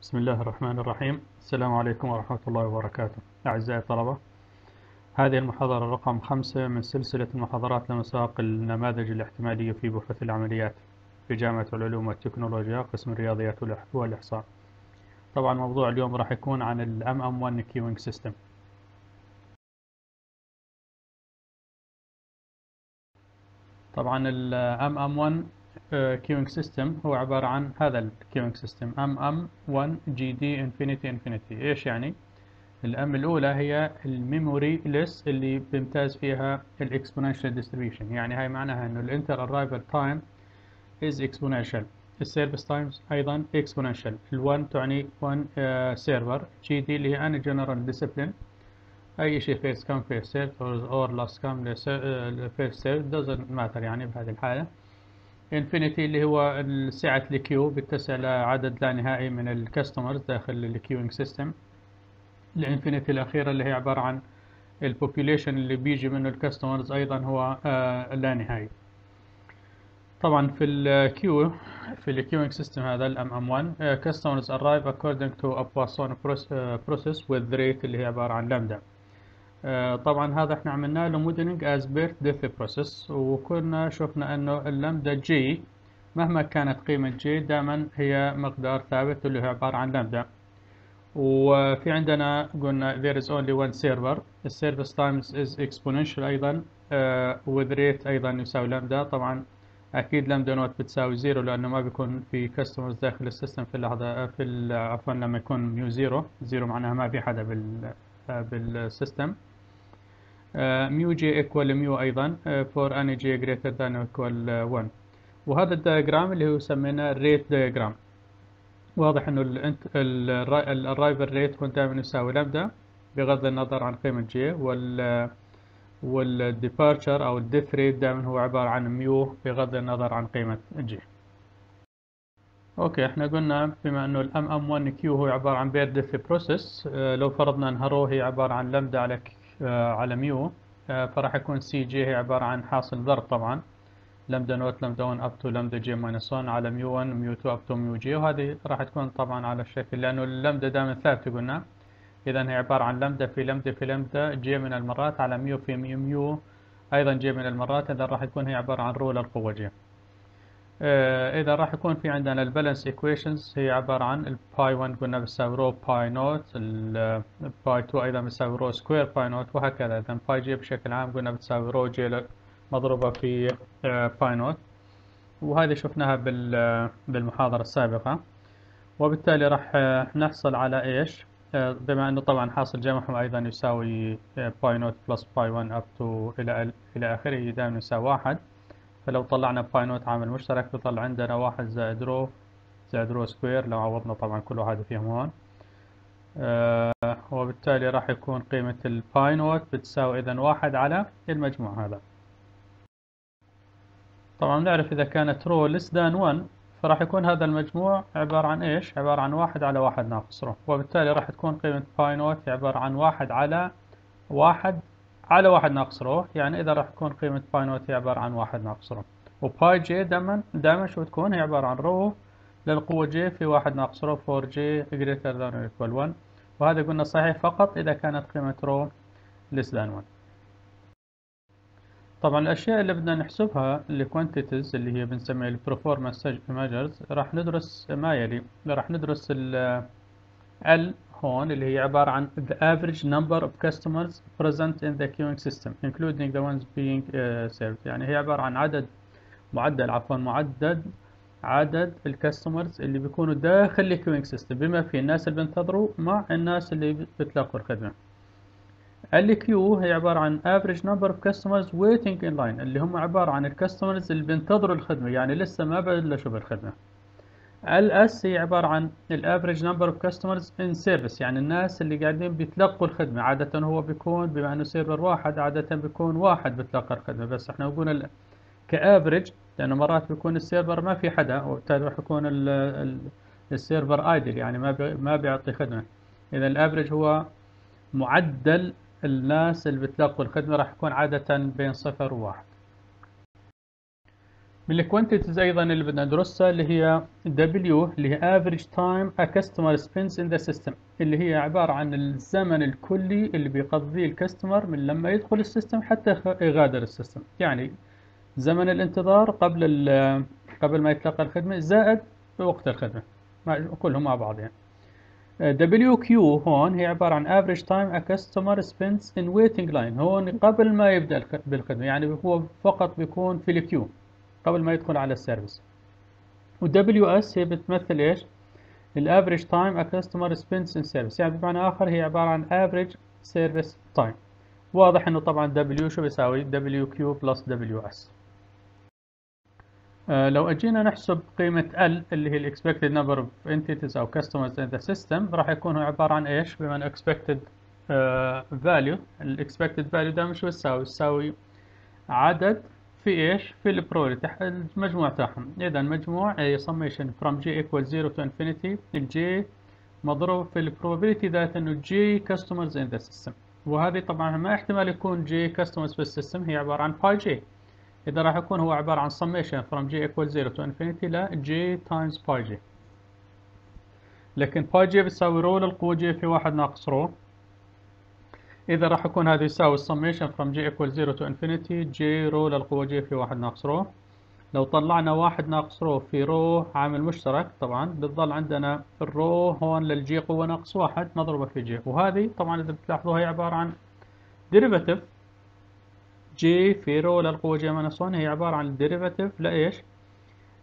بسم الله الرحمن الرحيم. السلام عليكم ورحمة الله وبركاته. أعزائي الطلبة هذه المحاضرة رقم خمسة من سلسلة المحاضرات لمساق النماذج الاحتمالية في بحوث العمليات في جامعة العلوم والتكنولوجيا قسم الرياضيات والإحصاء. طبعا موضوع اليوم راح يكون عن ال MM1 Queuing System. طبعا ال MM1 queuing system هو عبارة عن هذا ال queuing system. M/M/1 GD infinity infinity. إيش يعني؟ ال M الأولى هي ال memoryless اللي بيمتاز فيها ال exponential distribution يعني هاي معناها إنه ال interarrival time is exponential ال service times أيضا exponential ال1 تعني 1 server GD اللي هي general discipline أي شيء first come first serve or last come فيرست سيرف doesn't matter يعني بهذه الحالة. infinity اللي هو سعة ال queue بتسع لعدد لا نهائي من ال customers داخل ال queuing system ال infinity الأخيرة اللي هي عبارة عن ال population اللي بيجي منه ال customers أيضا هو آه لا نهائي. طبعا في ال queue في ال queuing system هذا ال M/M/1 customers arrive according to a Poisson process with rate اللي هي عبارة عن لامدا طبعا هذا إحنا عملنا له modeling as birth death process وكنا شفنا إنه ال lambda j مهما كانت قيمة j دائما هي مقدار ثابت اللي هو عبارة عن لامدا وفي عندنا قلنا there is only one server ال service times is exponential أيضا uh, with rate أيضا يساوي لامدا طبعا أكيد lambda not بتساوي zero لأنه ما بيكون في customers داخل ال system في اللحظة في عفوا لما يكون mu zero zero معناها ما في حدا بال بال system. mu j equal mu أيضا for any j than or equal 1 وهذا ال diagram اللي هو سميناه ال rate diagram واضح إنه ال arrival rate يكون دائما يساوي لامدا بغض النظر عن قيمة j وال وال departure أو ال death rate دائما هو عبارة عن mu بغض النظر عن قيمة j okay إحنا قلنا بما إنه ال M/M/1 queue هو عبارة عن birth death process لو فرضنا إنه rho هي عبارة عن لامدا على على mu. فراح يكون C j هي عبارة عن حاصل ضرب طبعا. lambda not lambda 1 up to lambda j minus 1 على mu 1 mu 2 up to mu j. وهذه راح تكون طبعا على الشكل لأنه اللامدا دائما ثابته قلنا. اذا هي عبارة عن لامدا في لامدا في lambda j من المرات على mu في mu mu أيضا j من المرات. اذا راح يكون هي عبارة عن rho للقوة j إذا راح يكون في عندنا ال balance equations هي عبارة عن ال pi 1 قلنا بتساوي rho pi not ال pi 2 أيضا بتساوي rho square pi not وهكذا. اذا pi j بشكل عام قلنا بتساوي rho j مضروبة في pi not وهذه شفناها بالمحاضرة السابقة. وبالتالي راح نحصل على إيش؟ بما إنه طبعا حاصل جمعهم أيضا يساوي pi not plus pi 1 up to إلى إلى آخره دائما يساوي واحد. فلو طلعنا pi not عامل مشترك بيطلع عندنا واحد زائد rho زائد rho square لو عوضنا طبعا كل واحد فيهم هون. آه وبالتالي راح يكون قيمة ال pi not بتساوي إذا واحد على المجموع هذا. طبعا نعرف إذا كانت rho less than 1 فراح يكون هذا المجموع عبارة عن إيش؟ عبارة عن واحد على واحد ناقص rho. وبالتالي راح تكون قيمة pi not عبارة عن واحد على واحد على واحد ناقص rho يعني إذا راح تكون قيمة pi not هي عبارة عن واحد ناقص rho و pi j دائما دائما شو تكون هي عبارة عن rho للقوة j في واحد ناقص rho for j greater than or equal 1 وهذا قلنا صحيح فقط إذا كانت قيمة rho less than 1 طبعا الأشياء اللي بدنا نحسبها quantities اللي هي بنسميها ال performance measures راح ندرس ما يلي. راح ندرس ال L هون اللي هي عبارة عن the average number of customers present in the queuing system including the ones being uh, served. يعني هي عبارة عن عدد معدل عفوا معدد عدد ال customers اللي بيكونوا داخل ال queuing system بما في الناس اللي بينتظروا مع الناس اللي بتلاقوا الخدمة. ال Lq هي عبارة عن average number of customers waiting in line اللي هم عبارة عن ال customers اللي بينتظروا الخدمة. يعني لسه ما بلشوا بالخدمة. ال Ls هي عبارة عن ال average number of customers in service يعني الناس اللي قاعدين بيتلقوا الخدمة. عادة هو بيكون بما إنه server واحد عادة بيكون واحد بتلقى الخدمة. بس إحنا نقول ك average لأنه مرات بيكون ال server ما في حدا وبالتالي راح يكون ال server idle يعني ما بي ما بيعطي خدمة. إذا ال average هو معدل الناس اللي بتلقوا الخدمة راح يكون عادة بين صفر وواحد. من ال quantities أيضا اللي بدنا ندرسها اللي هي W اللي هي average time a customer spends in the system اللي هي عبارة عن الزمن الكلي اللي بيقضيه الكاستمر من لما يدخل ال system حتى يغادر ال system. يعني زمن الانتظار قبل قبل ما يتلقى الخدمة زائد وقت الخدمة. كلهم مع بعض يعني. WQ هون هي عبارة عن average time a customer spends in waiting line. هون قبل ما يبدأ بالخدمة. يعني هو فقط بيكون في ال queue قبل ما يدخل على ال service. و WS هي بتمثل إيش؟ ال average time a customer spends in service. يعني بمعنى آخر هي عبارة عن average service time. واضح إنه طبعا W شو بيساوي؟ WQ plus WS آه لو أجينا نحسب قيمة L اللي هي expected number of entities أو customers in the system راح يكون هو عبارة عن إيش؟ بما انه expected uh, value. ال expected value ده مش بيساوي بيساوي عدد في إيش؟ في ال probability المجموع تاعهم. اذا مجموع اي summation from j equals 0 to infinity. j مضروب في ال probability that إنه j customers in the system. وهذه طبعا ما احتمال يكون j customers في ال system. هي عبارة عن pi j إذا راح يكون هو عبارة عن summation from j equals 0 to infinity ل j times pi j لكن pi j بتساوي rho للقوة j في واحد ناقص rho إذا راح يكون هذا يساوي summation from j equals 0 to infinity j rho للقوة j في واحد ناقص rho لو طلعنا واحد ناقص rho في rho عامل مشترك طبعا بتظل عندنا ال rho هون لل j قوة ناقص واحد مضروبة في j وهذه طبعا إذا بتلاحظوها هي عبارة عن derivative. j في rho للقوة j minus 1 هي عبارة عن derivative لإيش؟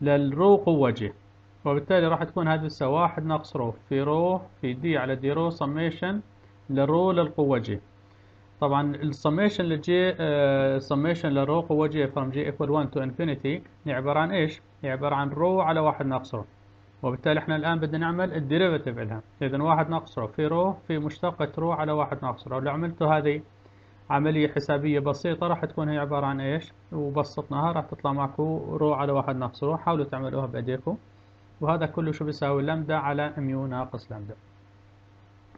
لل rho قوة j وبالتالي راح تكون هذه تساوي واحد ناقص rho في rho في d على d rho summation. لل rho للقوة j طبعا السميشن لجي سميشن لرو قوة جي from j equal 1 to infinity هي عبارة عن إيش؟ هي عبارة عن rho على واحد ناقص rho وبالتالي إحنا الآن بدنا نعمل ال derivative لها إذا واحد ناقص rho في rho في مشتقة rho على واحد ناقص rho لو عملتوا هذه عملية حسابية بسيطة راح تكون هي عبارة عن إيش؟ وبسطناها راح تطلع معكم rho على واحد ناقص rho حاولوا تعملوها بأيديكم. وهذا كله شو بيساوي؟ لمدة على mu ناقص لمدة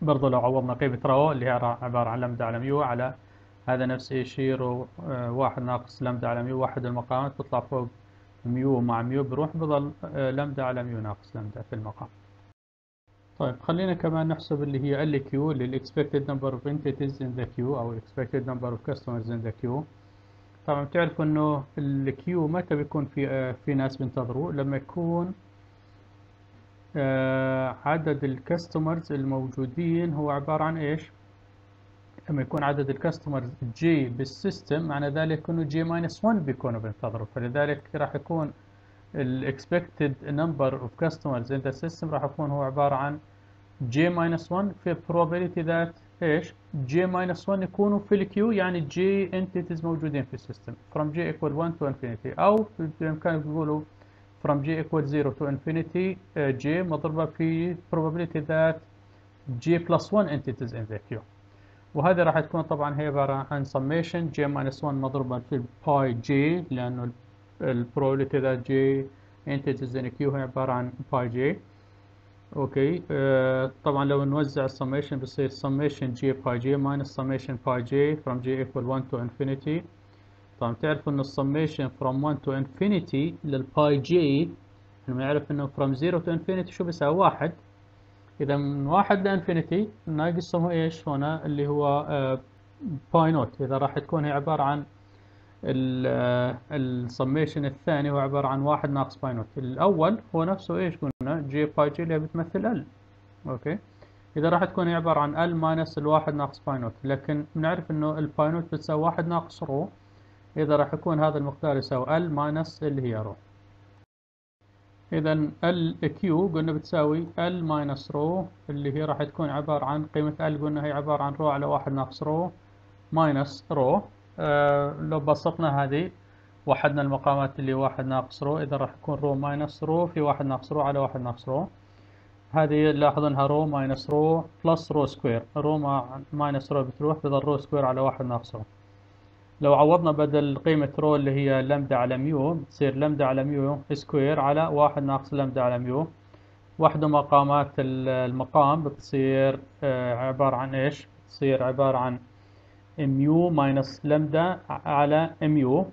برضو لو عوضنا قيمة rho اللي هي عبارة عن لمدة على mu على هذا نفس الشيء rho واحد ناقص لمدة على mu واحد المقامات تطلع فوق mu مع mu بروح بظل لمدة على mu ناقص لمدة في المقام. طيب خلينا كمان نحسب اللي هي LQ expected number of entities in the queue أو expected number of customers in the queue طبعا بتعرفوا إنه ال queue متى بيكون في في ناس بينتظروا؟ لما يكون آه عدد ال customers الموجودين هو عبارة عن إيش؟ لما يكون عدد ال customers j بال system معنى ذلك إنه j minus 1 بيكونوا بينتظروا. فلذلك راح يكون ال expected number of customers in the system راح يكون هو عبارة عن j minus 1 في probability that إيش؟ J minus 1 يكونوا في ال queue يعني j entities موجودين في السيستم from j equal 1 to infinity. أو بإمكانكم تقولوا from j equals 0 to infinity uh, j مضروبة في probability that j plus 1 entities in the queue وهذه راح تكون طبعا هي عبارة عن summation j minus 1 مضروبة في pi j لأنه ال probability that j entities in queue هي عبارة عن pi j okay آه طبعا لو نوزع السميشن بصير summation j pi j minus summation pi j from j equal 1 to infinity طبعا تعرفوا إنه السميشن from 1 to infinity لل pi j لما يعرف إنه from 0 to infinity شو بيساوي؟ واحد. إذا من واحد ل infinity ناقصهم إيش؟ هنا اللي هو pi naught إذا راح تكون هي عبارة عن السميشن الثاني هو عبارة عن واحد ناقص pi naught الأول هو نفسه إيش قلنا؟ j pi j اللي بتمثل L okay؟ إذا راح تكون هي عبارة عن L minus الواحد ناقص pi naught لكن بنعرف إنه ال pi naught بتساوي واحد ناقص rho إذا راح يكون هذا المقدار يساوي L minus اللي هي rho إذا LQ قلنا بتساوي L minus rho اللي هي راح تكون عبارة عن قيمة L قلنا هي عبارة عن rho على واحد ناقص rho minus rho آه لو بسطنا هذه وحدنا المقامات اللي واحد ناقص rho إذا راح يكون rho minus rho في واحد ناقص rho على واحد ناقص rho هذه لاحظوا انها rho minus rho plus rho square rho minus rho بتروح بضل rho square على واحد ناقص rho لو عوضنا بدل قيمة rho اللي هي لمدة على mu بتصير لمدة على mu square على واحد ناقص لمدة على mu. وحدة مقامات المقام بتصير آه عبارة عن إيش؟ بتصير عبارة عن mu minus lambda على mu.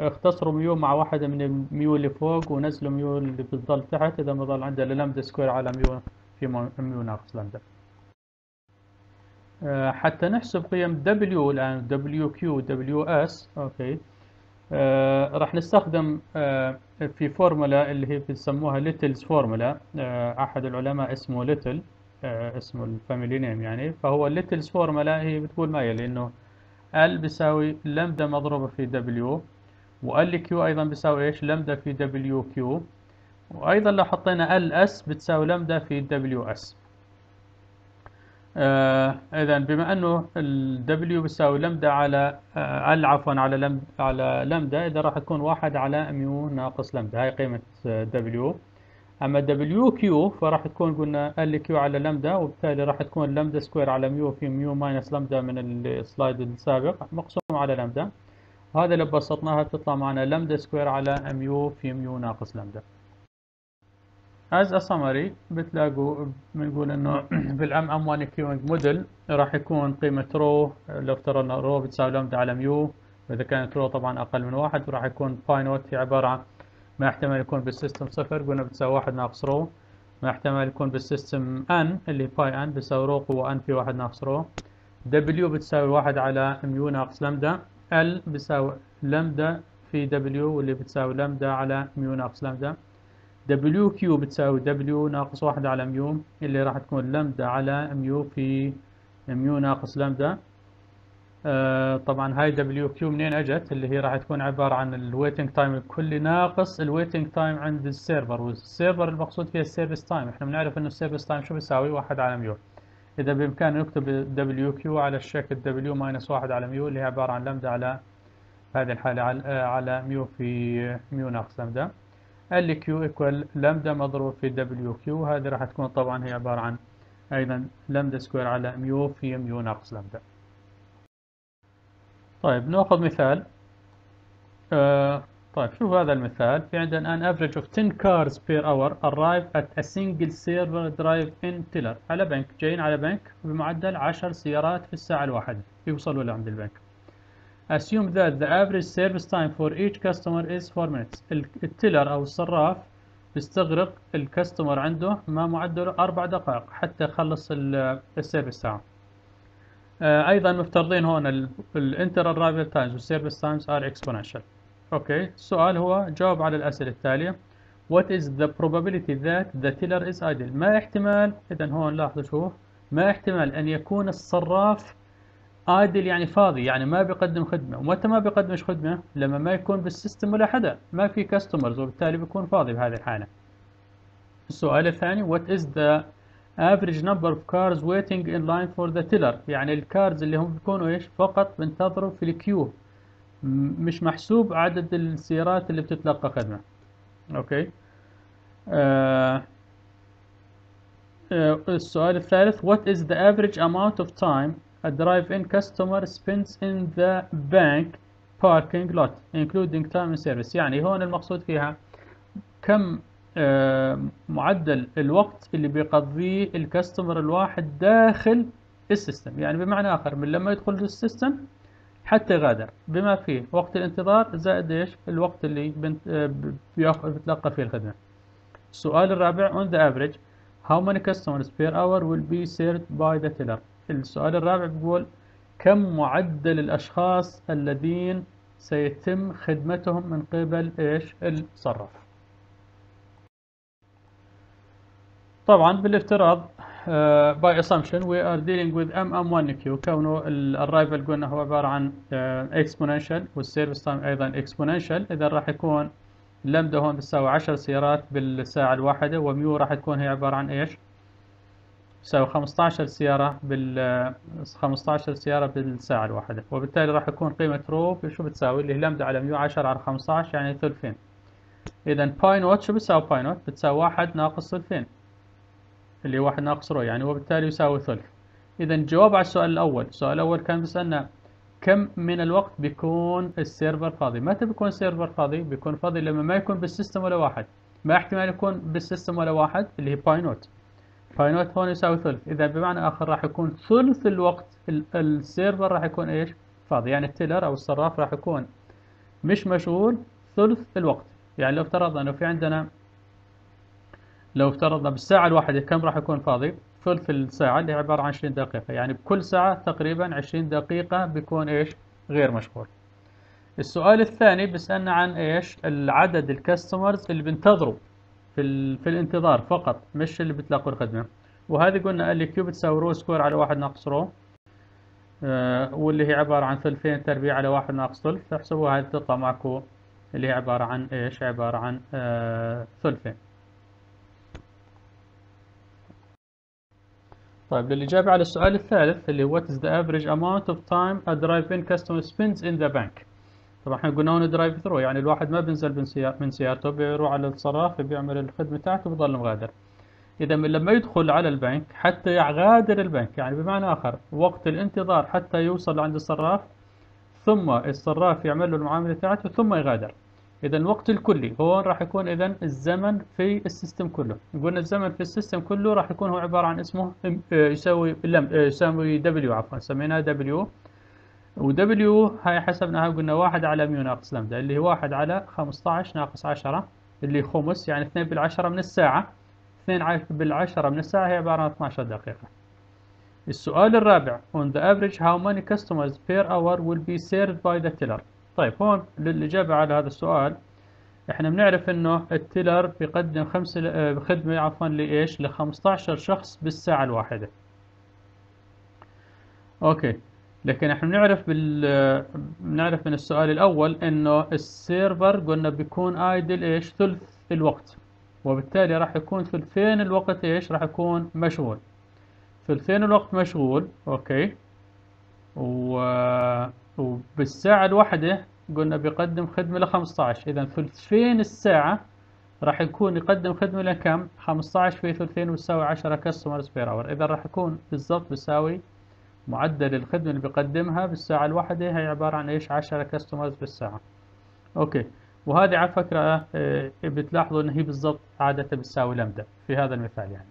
اختصروا mu مع واحدة من ال mu اللي فوق ونزلوا mu اللي بتضل تحت. إذا بضل عندنا lambda square على mu في ميو ناقص لمدة. آه، حتى نحسب قيم W الآن WQ WS أوكي. آه راح نستخدم آه في فورمولا اللي هي بيسموها Little's formula آه أحد العلماء اسمه ليتل آه اسمه ال family name يعني. فهو Little's formula هي بتقول ما يلي إنه L بيساوي لمدة مضروبة في W و LQ أيضا بيساوي إيش؟ لمدة في WQ وأيضا لو حطينا LS بتساوي لمدة في WS آه إذا بما أنه ال W بيساوي لمدة على آه L عفوا على لمدة على لمدة إذا راح تكون واحد على ميو ناقص لمدة هاي قيمة آه W. أما WQ فراح تكون قلنا LQ على لمدة وبالتالي راح تكون لمدة square على ميو في ميو minus لمدة من السلايد السابق مقسوم على لمدة وهذا لو بسطناها بتطلع معنا لمدة square على ميو في ميو ناقص لمدة as a summary بتلاقوا بنقول إنه بال M M 1 queueing model راح يكون قيمة رو لو افترضنا رو بتساوي لمدة على ميو وإذا كانت رو طبعا أقل من واحد وراح يكون π naught هي عبارة عن ما يحتمل يكون بال system صفر قلنا بتساوي واحد ناقص رو ما يحتمل يكون بال system n اللي π n بتساوي رو قوة n في واحد ناقص رو W بتساوي واحد على ميو ناقص لمدة L بتساوي لمدة في W واللي بتساوي لمدة على ميو ناقص لمدة WQ بتساوي W ناقص واحد على ميو اللي راح تكون لمدة على ميو في ميو ناقص لمدة آه طبعا هاي WQ منين اجت؟ اللي هي راح تكون عبارة عن ال waiting time الكلي ناقص ال waiting time عند ال server وال server المقصود فيها ال service time إحنا بنعرف إنه ال service time شو بيساوي؟ واحد على ميو إذا بامكاننا نكتب WQ على الشكل W minus واحد على ميو اللي هي عبارة عن لمدة على هذه الحالة على, ميو في ميو ناقص لمدة LQ equal لمدة مضروب في WQ هذه راح تكون طبعا هي عبارة عن أيضا لمدة square على ميو في ميو ناقص لمدة طيب نأخذ مثال. آه طيب شوف هذا المثال. في عندنا an average of 10 cars per hour arrive at a single server drive in teller. على بنك جايين على بنك بمعدل 10 سيارات في الساعة الواحدة. يوصلوا لعند البنك. Assume that the average service time for each customer is 4 minutes. ال teller أو الصراف بيستغرق ال customer عنده ما معدله أربع دقائق حتى يخلص ال service تاعه أيضا مفترضين هون ال inter arrival times وال service times are exponential. أوكي السؤال هو جاوب على الأسئلة التالية. What is the probability that the teller is idle ما احتمال إذا هون لاحظوا شوف ما احتمال أن يكون الصراف idle يعني فاضي يعني ما بيقدم خدمة. ومتى ما بيقدمش خدمة؟ لما ما يكون بال system ولا حدا. ما في customers وبالتالي بيكون فاضي بهذه الحالة. السؤال الثاني what is the average number of cars waiting in line for the teller يعني ال cars اللي هم بيكونوا إيش؟ فقط بنتظروا في ال queue. مش محسوب عدد السيارات اللي بتتلقى خدمة. أوكي. آه آه السؤال الثالث what is the average amount of time a drive-in customer spends in the bank parking lot including time in service. يعني هون المقصود فيها كم آه معدل الوقت اللي بيقضيه ال customer الواحد داخل ال system. يعني بمعنى آخر من لما يدخل ال system حتى يغادر. بما فيه وقت الانتظار زائد إيش؟ الوقت اللي بيتلقى فيه الخدمة. السؤال الرابع on the average how many customers per hour will be served by the teller السؤال الرابع بيقول كم معدل الأشخاص الذين سيتم خدمتهم من قبل إيش؟ الصراف طبعا بالافتراض uh, by assumption we are dealing with MM1Q كونه الرايفل قلنا هو عبارة عن uh, exponential time أيضا exponential إذا راح يكون لمدة هون بتساوي 10 سيارات بالساعة الواحدة وميو راح تكون هي عبارة عن إيش؟ تساوي 15 سيارة بال 15 سيارة بالساعة الواحدة. وبالتالي راح يكون قيمة رو شو بتساوي؟ اللي هي لمدة على 110 على 15 يعني ثلثين. إذا π naught شو بتساوي π naught بتساوي واحد ناقص ثلثين. اللي هو واحد ناقص رو يعني وبالتالي يساوي ثلث. إذا الجواب على السؤال الأول. السؤال الأول كان بيسألنا كم من الوقت بيكون ال server فاضي؟ متى بيكون ال server فاضي؟ بيكون فاضي لما ما يكون بال system ولا واحد. ما احتمال يكون بال system ولا واحد اللي هي π naught π naught هون يساوي ثلث. إذا بمعنى آخر راح يكون ثلث الوقت ال server راح يكون إيش؟ فاضي. يعني ال teller أو الصراف راح يكون مش مشغول ثلث الوقت. يعني لو افترضنا إنه في عندنا لو افترضنا بالساعة الواحدة كم راح يكون فاضي؟ ثلث الساعة اللي عبارة عن 20 دقيقة. يعني بكل ساعة تقريبا 20 دقيقة بيكون إيش؟ غير مشغول. السؤال الثاني بيسألنا عن إيش؟ العدد ال customers اللي بينتظروا. في, ال... في الانتظار فقط مش اللي بتلاقوا الخدمة. وهذه قلنا قال LQ بتساوي رو square على واحد ناقص رو آه واللي هي عبارة عن ثلثين تربيع على واحد ناقص ثلث. تحسبوها هذه تطلع معكم اللي هي عبارة عن إيش؟ عبارة عن آه ثلثين. طيب للإجابة على السؤال الثالث اللي هو what is the average amount of time a drive-in customer spends in the bank طبعا إحنا قلنا هون drive through يعني الواحد ما بينزل من سيارته بيروح على الصراف بيعمل الخدمة تاعته بيضل مغادر. إذا لما يدخل على البنك حتى يغادر البنك يعني بمعنى آخر وقت الانتظار حتى يوصل لعند الصراف ثم الصراف يعمل له المعاملة تاعته ثم يغادر. إذا الوقت الكلي هون راح يكون إذا الزمن في ال system كله. قلنا الزمن في ال system كله راح يكون هو عبارة عن اسمه يساوي لم يساوي دبليو عفوا سميناه دبليو ودبليو هاي حسبناها قلنا واحد على mu ناقص لمدة اللي هي واحد على 15 ناقص 10 اللي خمس يعني اثنين بالعشرة من الساعة. اثنين بالعشرة من الساعة هي عبارة عن 12 دقيقة. السؤال الرابع on the average how many customers per hour will be served by the teller طيب هون للإجابة على هذا السؤال إحنا بنعرف إنه ال teller بيقدم خمس خدمة عفوا لإيش؟ ل 15 شخص بالساعة الواحدة. okay. لكن إحنا بنعرف بال بنعرف من السؤال الأول إنه ال server قلنا بيكون idle إيش؟ ثلث الوقت. وبالتالي راح يكون ثلثين الوقت إيش؟ راح يكون مشغول. ثلثين الوقت مشغول okay. و... وبالساعة الواحدة قلنا بيقدم خدمة ل 15 إذا ثلثين الساعة راح يكون يقدم خدمة لكم؟ 15 في ثلثين بتساوي 10 customers per hour إذا راح يكون بالضبط بيساوي معدل الخدمة اللي بيقدمها بالساعة الواحدة هي عبارة عن إيش؟ 10 customers بالساعة okay. وهذه على فكرة بتلاحظوا إن هي بالضبط عادة بتساوي لمدة في هذا المثال يعني.